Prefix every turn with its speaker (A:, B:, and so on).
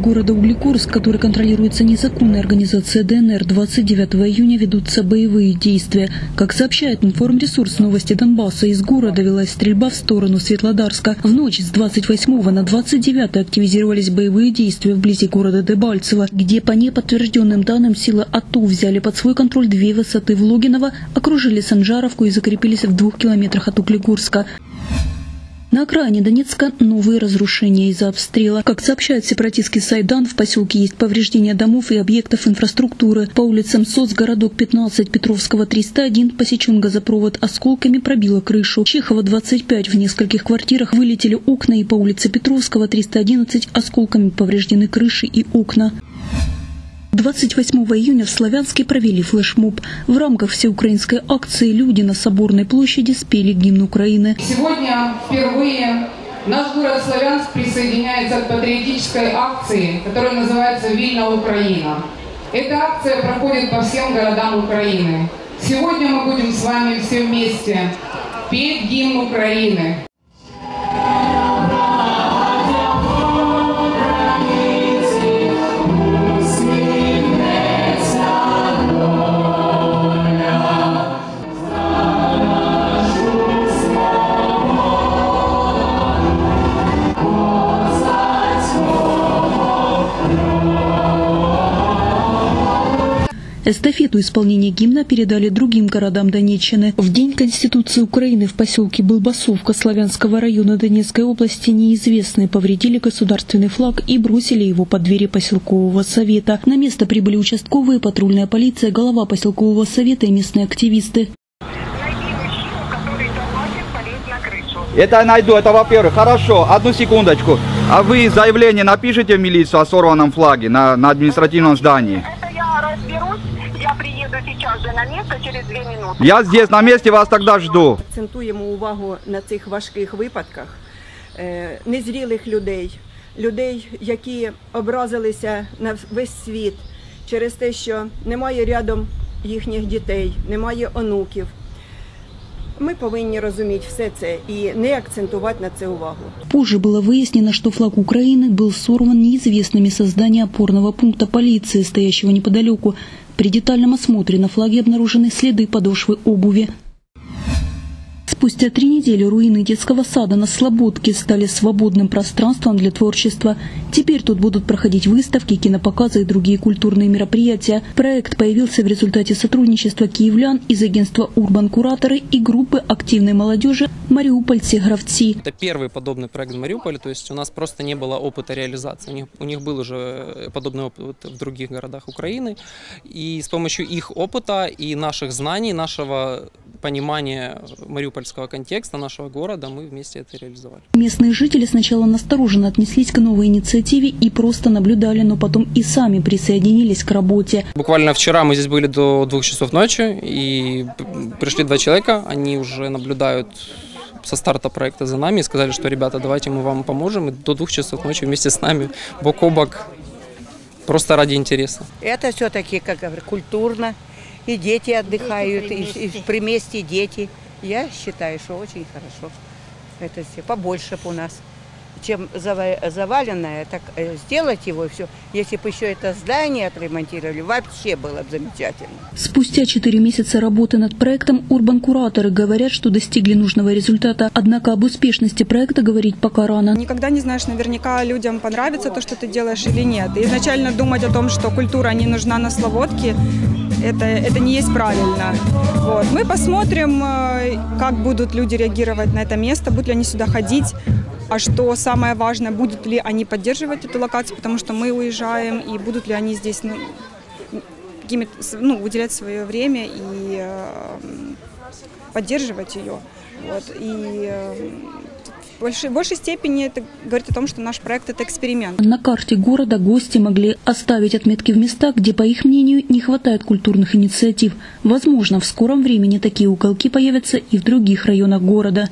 A: города Угликорск, который контролируется незаконной организацией ДНР, 29 июня ведутся боевые действия. Как сообщает информресурс «Новости Донбасса», из города велась стрельба в сторону Светлодарска. В ночь с 28 на 29 активизировались боевые действия вблизи города Дебальцево, где по неподтвержденным данным силы АТО взяли под свой контроль две высоты в Логиново, окружили Санжаровку и закрепились в двух километрах от Углегорска. На окраине Донецка новые разрушения из-за обстрела. Как сообщает сепаратистский Сайдан, в поселке есть повреждения домов и объектов инфраструктуры. По улицам Соцгородок 15, Петровского 301 посечен газопровод, осколками пробило крышу. Чехова 25 в нескольких квартирах вылетели окна и по улице Петровского 311 осколками повреждены крыши и окна. 28 июня в Славянске провели флешмоб. В рамках всеукраинской акции люди на Соборной площади спели гимн Украины.
B: Сегодня впервые наш город Славянск присоединяется к патриотической акции, которая называется «Вильна Украина». Эта акция проходит по всем городам Украины. Сегодня мы будем с вами все вместе петь гимн Украины.
A: Эстафету исполнения гимна передали другим городам Донеччины. В День Конституции Украины в поселке Былбасовка Славянского района Донецкой области неизвестные повредили государственный флаг и бросили его под двери поселкового совета. На место прибыли участковые, патрульная полиция, голова поселкового совета и местные активисты.
C: Это я найду, это во-первых. Хорошо, одну секундочку. А вы заявление напишите в милицию о сорванном флаге на, на административном здании?
D: Это я разберусь, сейчас же на место через две минуты.
C: Я здесь на месте вас тогда жду.
E: акцентуємо увагу на цих важких випадках е, незрілих людей, людей, які образилися на весь світ через те, що немає рядом їхніх дітей, немає онуків. Ми повинні розуміти все це і не акцентувати на це увагу.
A: Позже было выяснено, что флаг Украины был сорван неизвестными со здания опорного пункта полиции, стоящего неподалеку. При детальном осмотре на флаге обнаружены следы подошвы обуви. Спустя три недели руины детского сада на Слободке стали свободным пространством для творчества. Теперь тут будут проходить выставки, кинопоказы и другие культурные мероприятия. Проект появился в результате сотрудничества киевлян из агентства «Урбан Кураторы» и группы активной молодежи «Мариупольцы-гравцы».
F: Это первый подобный проект в Мариуполе, то есть у нас просто не было опыта реализации. У них, у них был уже подобный опыт в других городах Украины. И с помощью их опыта и наших знаний, нашего понимания мариупольского контекста, нашего города, мы вместе это реализовали.
A: Местные жители сначала настороженно отнеслись к новой инициативе и просто наблюдали, но потом и сами присоединились к работе.
F: Буквально вчера мы здесь были до двух часов ночи, и пришли два человека, они уже наблюдают со старта проекта за нами и сказали, что, ребята, давайте мы вам поможем, и до двух часов ночи вместе с нами, бок о бок, просто ради интереса.
G: Это все-таки, как говорю, культурно. И дети отдыхают, и, и в приместе дети. Я считаю, что очень хорошо. Это все побольше у нас. Чем зава- заваленное, так э, сделать его все. Если бы еще это здание отремонтировали, вообще было бы замечательно.
A: Спустя четыре месяца работы над проектом урбан-кураторы говорят, что достигли нужного результата. Однако об успешности проекта говорить пока рано.
H: Никогда не знаешь наверняка людям понравится то, что ты делаешь или нет. И изначально думать о том, что культура не нужна на Слободке, это, это не есть правильно. Вот. Мы посмотрим, э, как будут люди реагировать на это место, будут ли они сюда ходить. А что самое важное, будут ли они поддерживать эту локацию, потому что мы уезжаем, и будут ли они здесь ну, ну, уделять свое время и э, поддерживать ее. Вот. И э, в большей, большей степени это говорит о том, что наш проект это эксперимент.
A: На карте города гости могли оставить отметки в местах, где, по их мнению, не хватает культурных инициатив. Возможно, в скором времени такие уголки появятся и в других районах города.